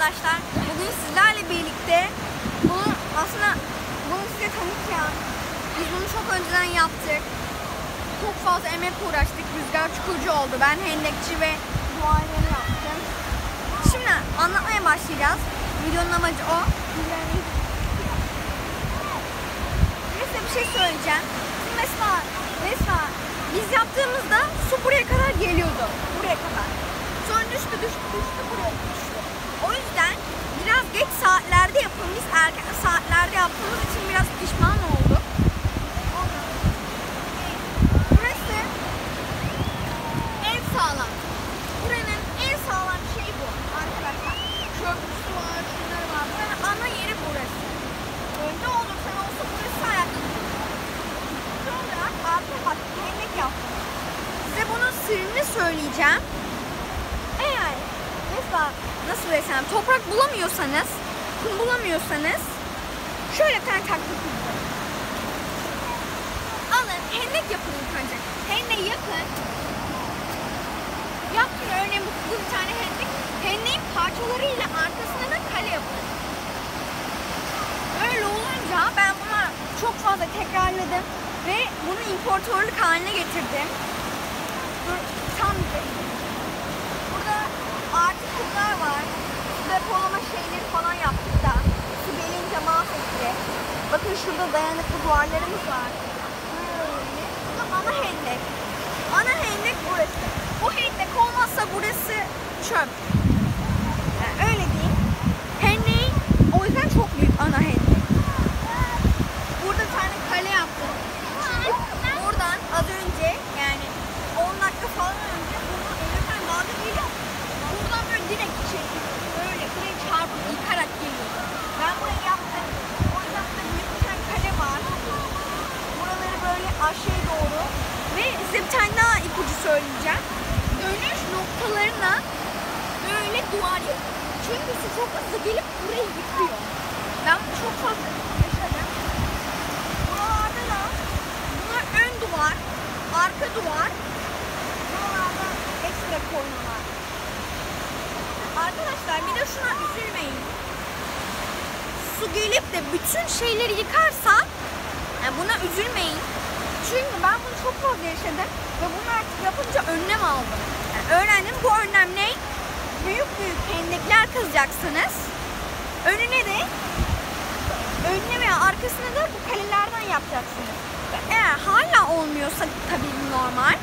arkadaşlar. Bugün sizlerle birlikte bunu aslında bunu size tanıtacağım. Biz bunu çok önceden yaptık. Çok fazla emek uğraştık. Rüzgar çukurcu oldu. Ben hendekçi ve duvarları yaptım. Şimdi anlatmaya başlayacağız. Videonun amacı o. Size bir şey söyleyeceğim. Mesela, mesela biz yaptığımızda su buraya kadar geliyordu. Buraya kadar. Sonra düştü düştü düştü buraya düştü. O yüzden biraz geç saatlerde yapın. Biz erken saatlerde yaptığımız için biraz pişman olduk. Burası en sağlam. Buranın en sağlam şeyi bu arkadaşlar. Köprüsü var, şunları var. Buranın ana yeri burası. Ne olursa olsun burası ayakta. Sonra arka bak yemek yaptım. Size bunun sırrını söyleyeceğim. Eğer mesela nasıl desem toprak bulamıyorsanız, kum bulamıyorsanız şöyle bir tane taktik. Alın hendek yapın ilk önce. Hendeği yakın. Yapın örneğin bu, bu bir tane hendek. Hendeğin parçalarıyla arkasına da kale yapın. Öyle olunca ben buna çok fazla tekrarladım ve bunu importörlük haline getirdim. Dur, tam bir Burada artık kumlar var. Depolama şeyleri falan yaptık da. Su gelince mahvetti. Bakın şurada dayanıklı duvarlarımız var. Böyle. Bu da ana hendek. Ana hendek burası. Bu hendek olmazsa burası çöp. Yani öyle diyeyim. Hendeğin o yüzden çok büyük ana hendek. Burada tane kale yaptım. Çünkü buradan az önce yani 10 dakika falan önce bunu elimden dalga geliyor. Buradan böyle direkt çekip böyle buraya çarpıp yıkarak geliyor. Ben burayı yaptım. O yüzden burada büyük bir tane kale var. Buraları böyle aşağıya doğru ve size bir tane daha ipucu söyleyeceğim. Noktalarına böyle duvar yok. Çünkü su çok hızlı gelip burayı yıkıyor. Ben bunu çok fazla yaşadım. Buralarda da bunlar ön duvar, arka duvar. Buralarda ekstra koymalar. Arkadaşlar bir de şuna üzülmeyin. Su gelip de bütün şeyleri yıkarsa yani buna üzülmeyin. Çünkü ben bunu çok fazla yaşadım ve bunu artık yapınca önlem aldım. Öğrendim bu önlem ne? Büyük büyük hendekler kazacaksınız. Önüne de önüne veya arkasına da bu kalelerden yapacaksınız. Eğer hala olmuyorsa tabii normal.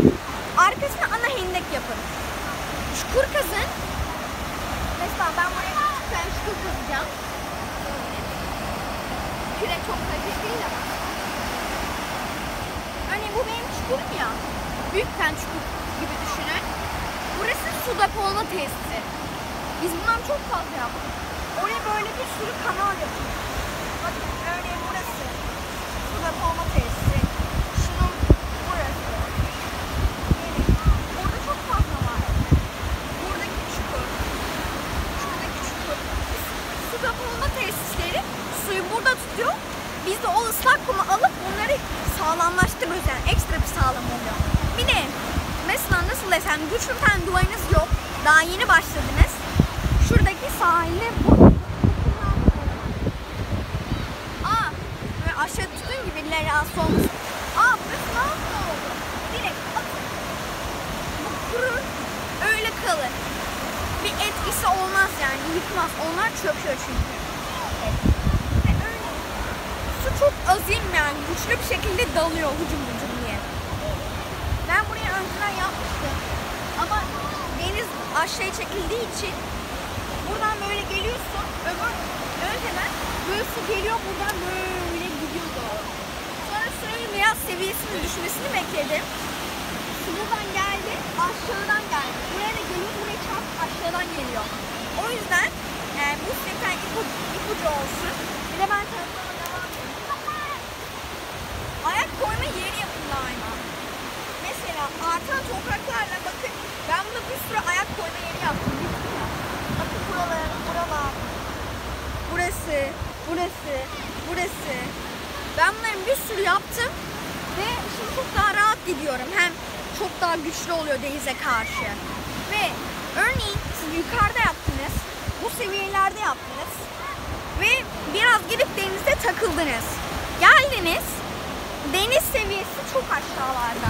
Arkasına ana hendek yapın. Çukur kazın. Mesela ben buraya tane çukur kazacağım. Küre çok hafif değil ama. Hani bu benim çukurum ya. Büyük tane çukur gibi düşünün. Su depolama tesisi. Biz bundan çok fazla yaptık. Oraya böyle bir sürü kanal yaptık. Bakın örneğin burası. Su depolama tesisi. Şunun burası. Gelin. Burada çok fazla var. Buradaki çukur. Şuradaki çukur. Su depolama tesisleri suyu burada tutuyor. Biz de o ıslak kumu alıp bunları sağlamlaştırıyoruz yani ekstra bir sağlam oluyor. Bir de desem güçlü bir tane duvarınız yok. Daha yeni başladınız. Şuradaki sahilde bu. Aa, böyle aşağı tutun gibi rahatsız olmasın. Aa, burası ne oldu? Direkt atın. Bu kurur, öyle kalır. Bir etkisi olmaz yani, yıkmaz. Onlar çöküyor çünkü. Su çok azim yani, güçlü bir şekilde dalıyor hücum hücum diye. Ben buraya önceden yapmıştım. Ama deniz aşağıya çekildiği için buradan böyle geliyorsun. Öbür önceden böyle su geliyor buradan böyle gidiyordu. Sonra suyun biraz seviyesinin düşmesini bekledim. Su buradan geldi, aşağıdan geldi. Buraya da geliyor, buraya çarp aşağıdan geliyor. O yüzden e, bu tane ipucu, ipucu olsun. Bir de ben tanıtmama devam edeyim. Ayak koyma yeri yapın daima. Mesela artan topraklarla bakın ben burada bir sürü ayak koyma yeri yaptım. Yıktım ya. Bakın buralar, buralar. Burası, burası, burası. Ben bunların bir sürü yaptım ve şimdi çok daha rahat gidiyorum. Hem çok daha güçlü oluyor denize karşı. Ve örneğin siz yukarıda yaptınız. Bu seviyelerde yaptınız. Ve biraz gidip denizde takıldınız. Geldiniz. Deniz seviyesi çok aşağılarda.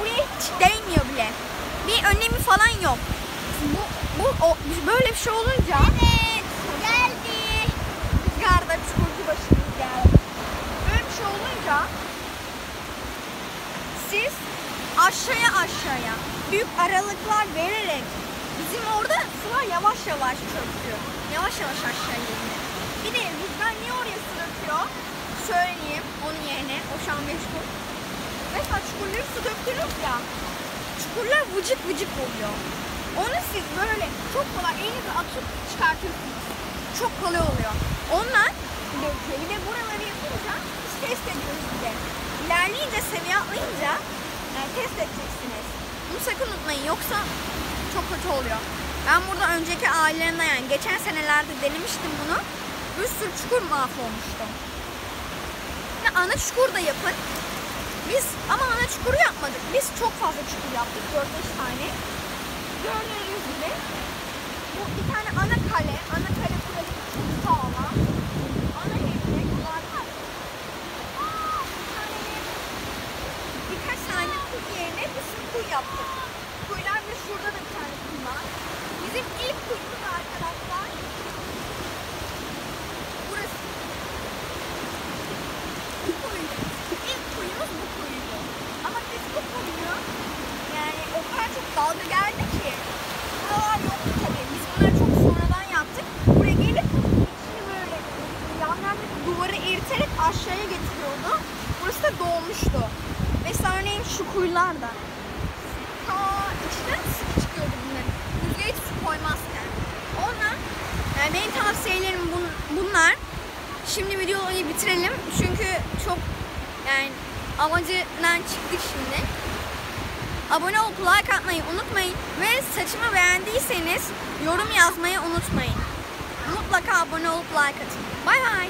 Buraya hiç değmiyor bile. Bir önemi falan yok. Bu, bu o, böyle bir şey olunca Evet, geldi. rüzgarda çukurcu başımız geldi. Böyle bir şey olunca siz aşağıya aşağıya büyük aralıklar vererek bizim orada sular yavaş yavaş çöküyor. Yavaş yavaş aşağı iniyor. Bir de rüzgar niye oraya döküyor? Söyleyeyim onun yerine. O şu an meşgul. Mesela çukurları su döktünüz ya. Çukurlar vıcık vıcık oluyor. Onu siz böyle çok kolay elinize atıp çıkartıyorsunuz. Çok kolay oluyor. Onlar döküyor. Bir de buraları yapınca biz test ediyoruz de. İlerleyince, seviye atlayınca e, test edeceksiniz. Bunu sakın unutmayın yoksa çok kötü oluyor. Ben burada önceki ailelerimde yani geçen senelerde denemiştim bunu. Bir sürü çukur mahvolmuştu. Ve ana çukur da yapın. Biz ama ana çukuru yapmadık. Biz çok fazla çukur yaptık. 4-5 tane. Gördüğünüz gibi bu bir tane ana kale. Ana kale kuralı çok sağlam. Ana evde bir tane birkaç tane kuy yerine bir yaptık. Kuyular ve şurada da bir tane kuy var. Bizim ilk kuyumuz arkadaşlar. Burası. Bu kuyu. İlk kuyumuz bu kuyuydu. Ama biz bu kuyu yani o kadar çok dalga geldi ki. Buralar yoktu tabii. Biz bunları çok sonradan yaptık. Buraya gelip içini böyle yanlardaki duvarı eriterek aşağıya getiriyordu. Burası da dolmuştu. Mesela örneğin şu kuyular da. Ta içinden sık çıkıyordu bunların. Rüzgar hiç su koymazken. Ondan yani benim tavsiyelerim bun- bunlar. Şimdi videoyu bitirelim. Çünkü çok yani amacından çıktık şimdi. Abone olup like atmayı unutmayın. Ve saçımı beğendiyseniz yorum yazmayı unutmayın. Mutlaka abone olup like atın. Bay bay.